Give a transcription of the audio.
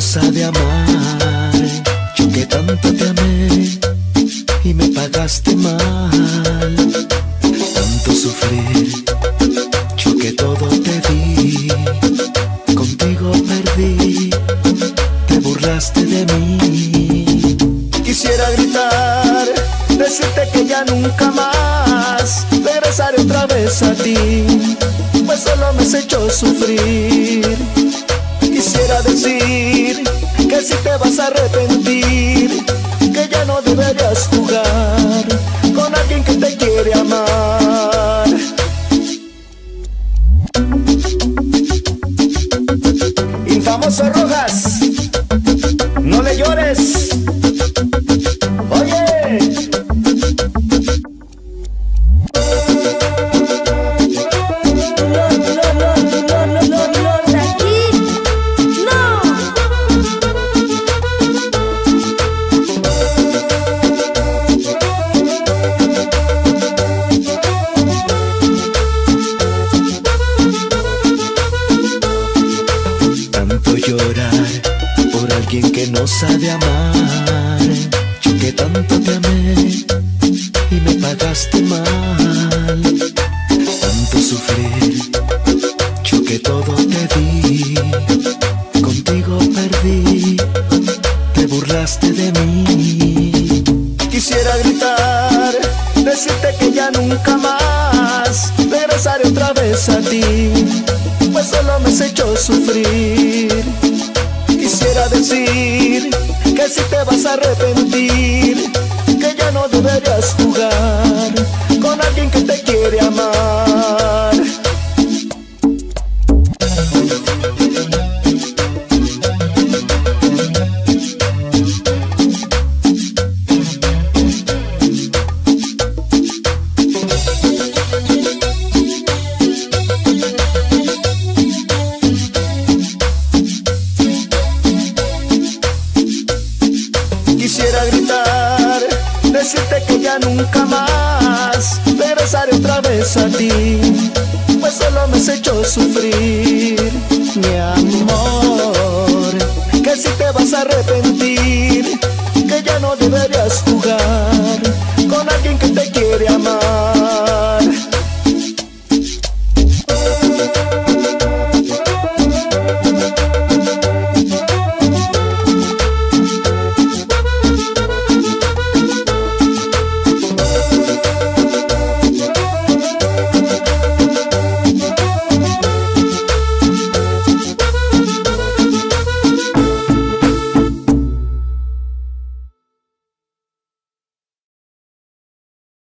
sabe amar. Yo que tanto te amé y me pagaste mal. Tanto sufrir, yo que todo te di. Contigo perdí, te burlaste de mí. Quisiera gritar, decirte que ya nunca más regresaré otra vez a ti, pues solo me has hecho sufrir. Quisiera decir que si te vas a arrepentir, que ya no deberías jugar con alguien que te quiere amar. Infamoso Rojas, no le llores. Alguien que no sabe amar. Yo que tanto te amé y me pagaste mal. Tanto sufrir, yo que todo te di. Contigo perdí, te burlaste de mí. Quisiera gritar, decirte que ya nunca más regresaré otra vez a ti, pues solo me has hecho sufrir. Quisiera decir que si te vas a arrepentir, que ya no deberías jugar Quisiera gritar, decirte que ya nunca más regresaré otra vez a ti, pues solo me has hecho sufrir, mi amor. Que si te vas a arrepentir, que ya no deberías jugar